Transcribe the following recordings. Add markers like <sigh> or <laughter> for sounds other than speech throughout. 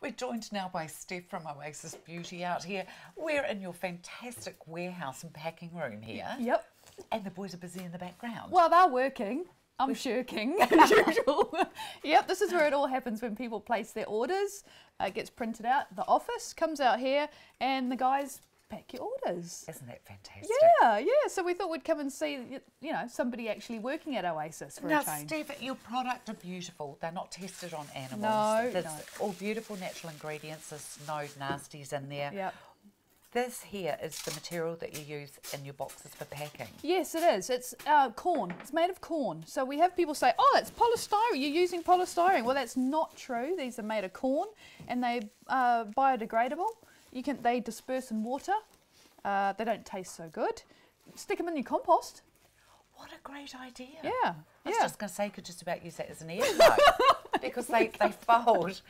We're joined now by Steph from Oasis Beauty out here. We're in your fantastic warehouse and packing room here. Yep. And the boys are busy in the background. Well, they're working. I'm shirking <laughs> as usual. yep, this is where it all happens when people place their orders. Uh, it gets printed out. The office comes out here, and the guys pack your orders. Isn't that fantastic? Yeah, yeah. So we thought we'd come and see, you know, somebody actually working at Oasis for Now, a change. Steph, your product are beautiful. They're not tested on animals. No, There's no. all beautiful natural ingredients. There's no nasties in there. Yep. This here is the material that you use in your boxes for packing. Yes, it is. It's uh, corn. It's made of corn. So we have people say, "Oh, that's polystyrene. You're using polystyrene." Well, that's not true. These are made of corn, and they are biodegradable. You can they disperse in water. Uh, they don't taste so good. Stick them in your compost. What a great idea. Yeah, I was yeah. just going to say, you could just about use that as an earplug <laughs> because they, they fold.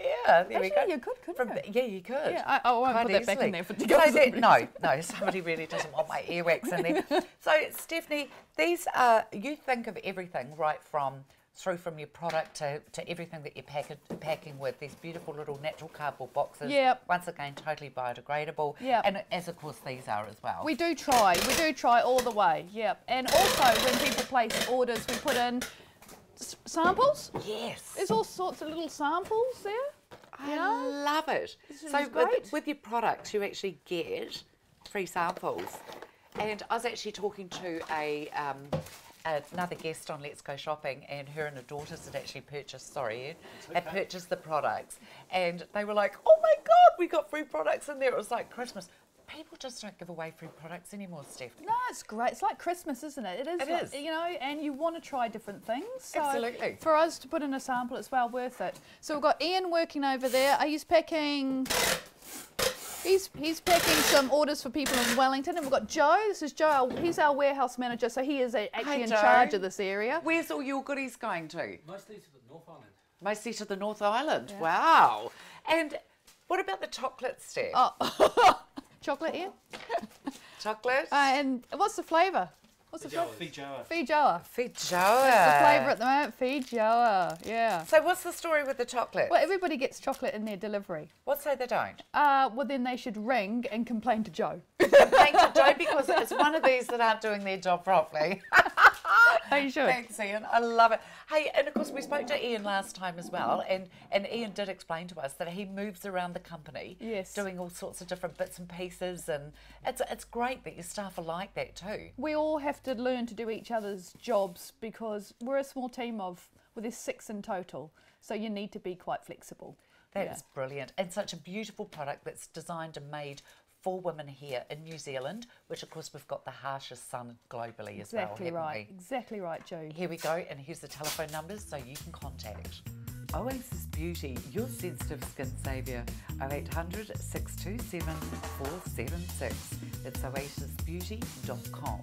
Yeah, there we go. Actually, you could, couldn't From, you? Yeah, you could. Yeah, I, I won't Quite put that back in there for <laughs> because that- no, no, somebody really doesn't want my earwax in there. <laughs> So, Stephanie, these are, you think of everything right from through from your product to, to everything that you're pack, packing with these beautiful little natural cardboard boxes. Yep. Once again, totally biodegradable. Yep. And as of course these are as well. We do try. We do try all the way. Yep. And also, when people place orders, we put in s- samples. yes. There's all sorts of little samples there. I know? love it. This So is with, with your products, you actually get free samples. And I was actually talking to a um, another guest on Let's Go Shopping, and her and her daughters had actually purchased. Sorry, Ed, had purchased the products, and they were like, "Oh my God, we got free products in there!" It was like Christmas. People just don't give away free products anymore, Steph. No, it's great. It's like Christmas, isn't it? It is. It like- is. You know, and you want to try different things. So Absolutely. For us to put in a sample, it's well worth it. So we've got Ian working over there. Are you packing? He's, he's packing some orders for people in Wellington, and we've got Joe. This is Joe. He's our warehouse manager, so he is a, actually in Joe. charge of this area. Where's all your goodies going to? Mostly to the North Island. Mostly to the North Island. Wow. And what about the chocolate, Steph? Oh, <laughs> chocolate, Ian. Chocolate? Uh, and what's the flavour? What's the flavour? Feijoa. Feijoa. Feijoa. That's the flavour at the moment. Feijoa. Yeah. So what's the story with the chocolate? Well, everybody gets chocolate in their delivery. What say they don't? Uh, well, then they should ring and complain to Joe. Thank to Joe, because it's one of these that aren't doing their job properly. <laughs> <laughs> They should. Thanks, Ian. I love it. Hey, and of course we spoke to Ian last time as well, and, and Ian did explain to us that he moves around the company, Yes. doing all sorts of different bits and pieces, and it's it's great that your staff are like that too. We all have to learn to do each other's jobs because we're a small team of, well, there's six in total. So you need to be quite flexible. That's brilliant, and such a beautiful product that's designed and made for women here in New Zealand, which of course we've got the harshest sun globally as well. Exactly haven't right. we? Exactly right, Joe. Here we go, and here's the telephone numbers so you can contact. Oasis Beauty, your sensitive skin saviour. 0800 627 476. It's oasisbeauty.com.